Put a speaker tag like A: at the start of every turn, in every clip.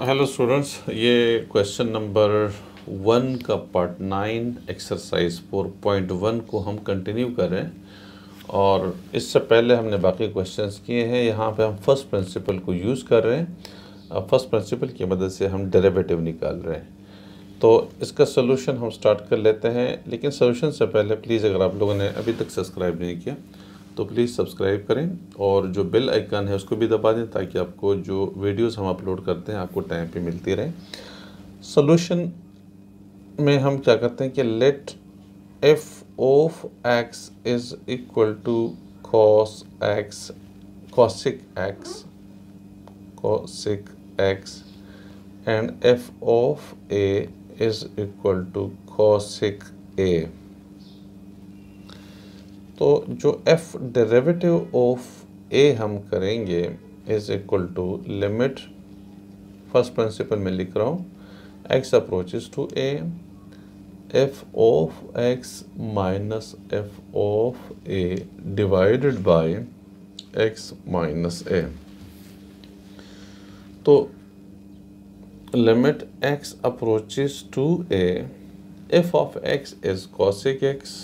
A: Hello students ये question number one का part nine exercise four point one को हम कंटिन्यू करें। और इससे पहले हमने बाकी क्वेश्चंस किए हैं। यहाँ पे हम फ़र्स्ट प्रिंसिपल को यूज़ कर रहे हैं। फ़र्स्ट प्रिंसिपल की मदद से हम डेरिवेटिव निकाल रहे हैं। तो इसका सोल्यूशन हम स्टार्ट कर लेते हैं। लेकिन सोल्यूशन से पहले प्लीज़ अगर आप लोगों ने अभी तक सब्सक्राइब नहीं किया तो प्लीज़ सब्सक्राइब करें और जो बेल आइकन है उसको भी दबा दें ताकि आपको जो वीडियोस हम अपलोड करते हैं, आपको टाइम पे मिलती रहे। सोल्यूशन में हम क्या करते हैं कि let f of x is equal to cos x cosec x cosec x and f of a is equal to cosec a तो जो f डेरिवेटिव ऑफ़ a हम करेंगे is equal to limit first principle में लिख रहा हूँ, x approaches to a, f of x minus f of a divided by x minus a. तो limit x approaches to a, f of x is cosec x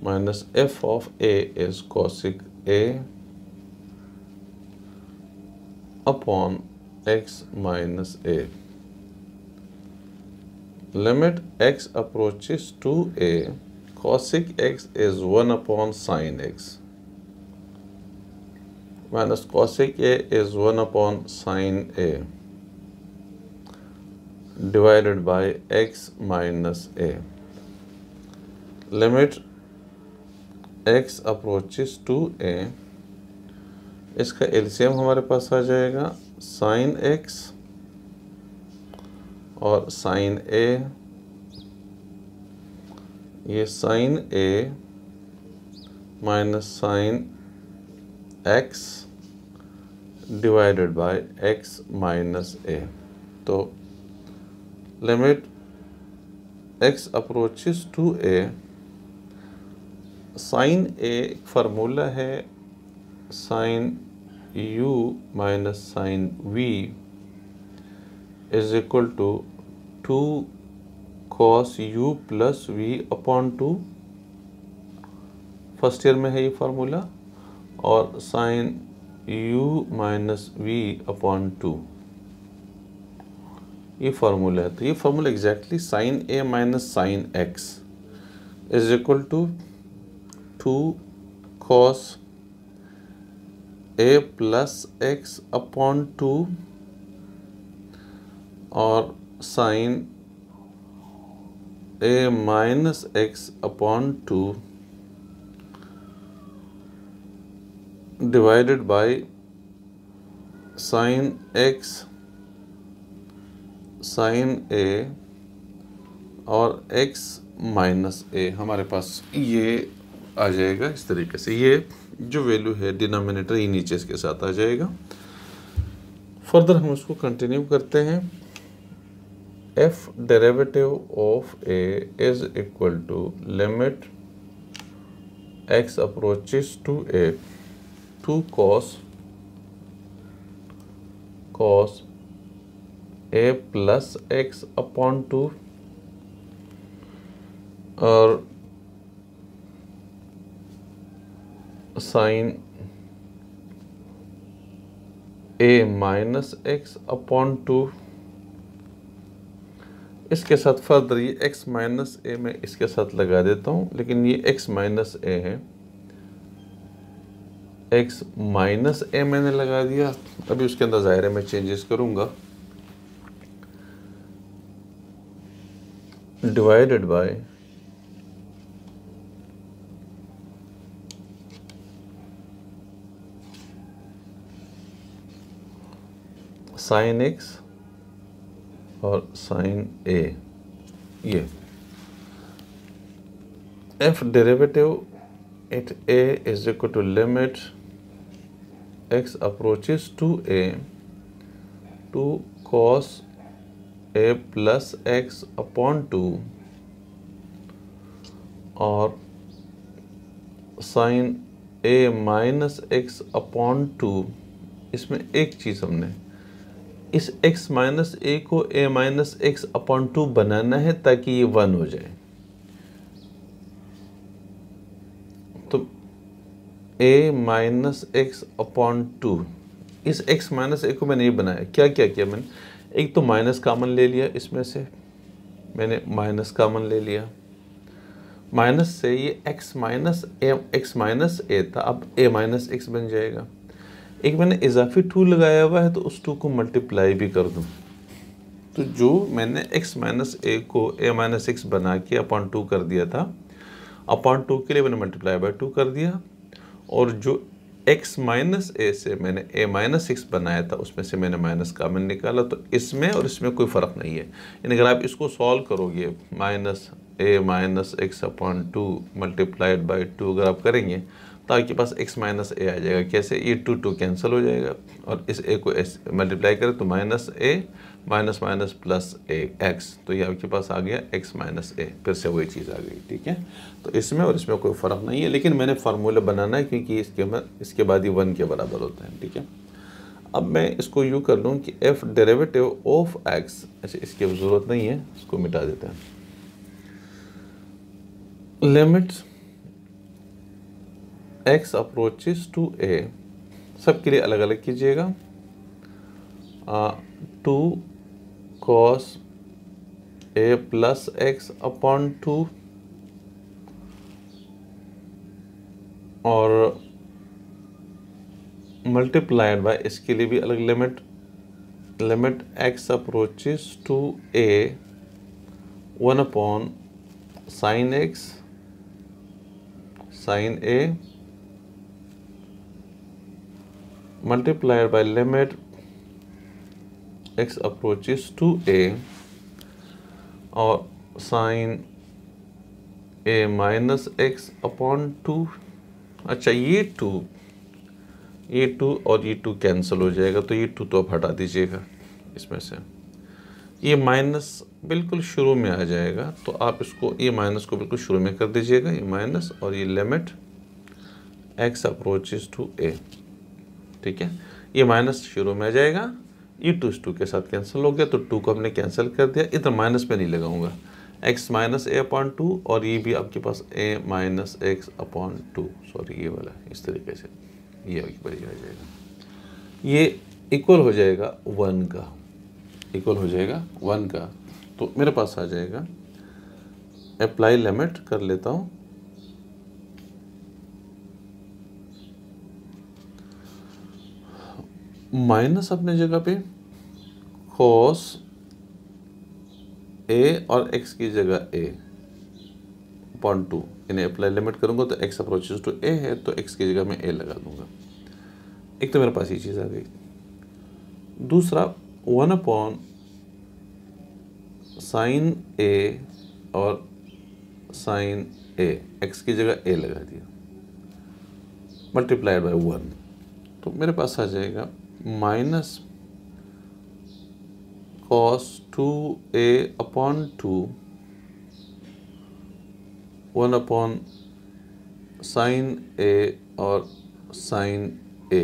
A: minus f of a is cosec a upon x minus a. Limit x approaches to a, cosec x is 1 upon sine x minus cosec a is 1 upon sine a divided by x minus a. Limit x approaches to a इसका LCM हमारे पास आ जाएगा। Sine x और sine a ये sine a minus sine x divided by x minus a तो limit x approaches to a sine a एक formula है, sine u minus sine v is equal to two cos u plus v upon two. First year में है ये formula और sine u minus v upon two. ये formula है तो ये formula exactly sine a minus sine x is equal to two cos a plus x upon two और sine a minus x upon two divided by sine x sine a और x minus ए हमारे पास ये आ जाएगा इस तरीके से। ये जो वैल्यू है डिनोमिनेटर ही नीचे इसके साथ आ जाएगा। फर्दर हम उसको कंटिन्यू करते हैं। F derivative of a is equal to limit x approaches to a two cos cos a plus x upon two और sine a minus x upon two. इसके साथ फर्दर ये एक्स माइनस ए में इसके साथ लगा देता हूँ, लेकिन ये एक्स माइनस ए है। एक्स माइनस ए मैंने लगा दिया। अभी उसके अंदर ज़ाहिर है मैं चेंजेस करूँगा। डिवाइडेड बाय साइन एक्स और साइन ए। ये। F derivative at a is equal to limit x approaches to a, two cos a plus x upon two, और sine a minus x upon two. इसमें एक चीज़ हमने इस x minus a को a minus x upon two बनाना है ताकि ये one हो जाए। तो a minus x upon two इस x माइनस ए को मैंने ये बनाया। क्या क्या, किया मैंने? एक तो माइनस कामन ले लिया इसमें से। मैंने माइनस कामन ले लिया। माइनस से ये x minus a x minus a था। अब a माइनस एक्स बन जाएगा। एक मैंने इजाफी टू लगाया हुआ है तो उस टू को मल्टीप्लाई भी कर दूँ। तो जो मैंने x माइनस ए को a माइनस एक्स बना के अपॉन टू कर दिया था अपॉन टू के लिए मैंने मल्टीप्लाई बाय टू कर दिया, और जो x माइनस ए से मैंने a माइनस एक्स बनाया था, उसमें से मैंने माइनस कामन निकाला तो इसमें और इसमें कोई फ़र्क नहीं है। यानी अगर आप इसको सॉल्व करोगे minus a minus x upon two multiplied by two अगर आप करेंगे तो आपके पास x माइनस ए आ जाएगा। कैसे? ये टू टू कैंसिल हो जाएगा। और इस a को एस मल्टीप्लाई करें तो minus a minus minus plus a x तो ये आपके पास आ गया x माइनस ए फिर से वही चीज़ आ गई, ठीक है? तो इसमें और इसमें कोई फ़र्क नहीं है, लेकिन मैंने फार्मूला बनाना है क्योंकि इसके इसके बाद ही वन के बराबर होता है, ठीक है? अब मैं इसको यूँ कर लूँ कि एफ़ डेरेवेटिव ऑफ़ एक्स ऐसे इसकी ज़रूरत नहीं है, इसको मिटा देते हैं। Limits x approaches to a सबके लिए अलग अलग कीजिएगा two cos a plus x upon two और मल्टीप्लाइड बाय इसके लिए भी अलग limit limit x approaches to a one upon sine x sine a multiplied by limit x approaches to a or sin a minus x upon two अच्छा ये to ये to और ये टू कैंसिल हो जाएगा तो ये टू तो आप हटा दीजिएगा इसमें से। ये माइनस बिल्कुल शुरू में आ जाएगा तो आप इसको, ये माइनस को बिल्कुल शुरू में कर दीजिएगा, ये माइनस और ये limit x approaches to a ठीक है? ये माइनस शुरू में आ जाएगा। ये टू टू के साथ कैंसिल हो गया तो टू को हमने कैंसिल कर दिया। इधर माइनस पे नहीं लगाऊँगा। X minus a upon two और ये भी आपके पास a minus x upon two sorry ये वाला, इस तरीके से। ये आपकी बड़ी आ जाएगा। ये इक्वल हो जाएगा वन का। इक्वल हो जाएगा वन का। तो मेरे पास आ जाएगा। अप्लाई लिमिट कर लेता हूँ। माइनस अपने जगह पे कॉस ए और एक्स की जगह ए पॉइंट टू इन्हें अप्लाई लिमिट करूँगा तो एक्स अप्रोचेज टू ए है तो एक्स की जगह मैं ए लगा दूँगा। एक तो मेरे पास ये चीज़ आ गई। दूसरा वन अपॉन साइन ए और साइन ए एक्स की जगह ए लगा दिया। मल्टीप्लाइड बाय वन तो मेरे पास आ जाएगा minus cos two a upon two one upon sine a और साइन ए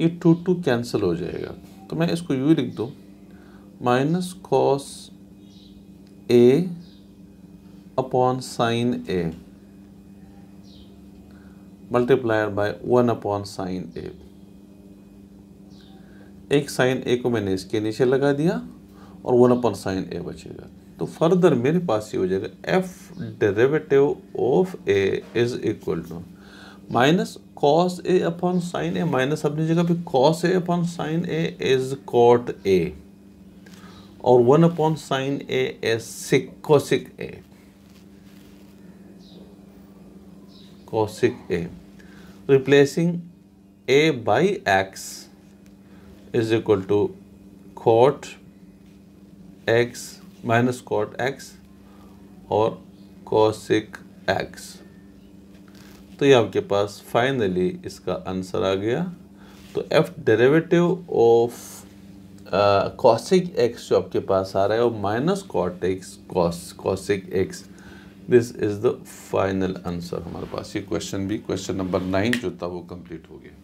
A: ये टू टू कैंसिल हो जाएगा। तो मैं इसको यू लिख दूँ। Minus cos a upon sine a multiplier by one upon sine a एक साइन ए को मैंने इसके नीचे लगा दिया और वन अपॉन साइन ए बचेगा। तो फर्दर मेरे पास ये हो जाएगा, f derivative of a is equal to minus cos a upon sine a minus अपनी जगह पे cos a upon sine a is cot a और one upon sine a is sec cosec a cosec a replacing a by x is equal to cot x minus cot x और cosic x. तो ये आपके पास finally इसका answer आ गया। तो f derivative of cosec x जो आपके पास आ रहा है वो minus cot x cos cosec x this is the final answer हमारे पास। ये क्वेश्चन भी क्वेश्चन नंबर नाइन जो था वो कंप्लीट हो गया।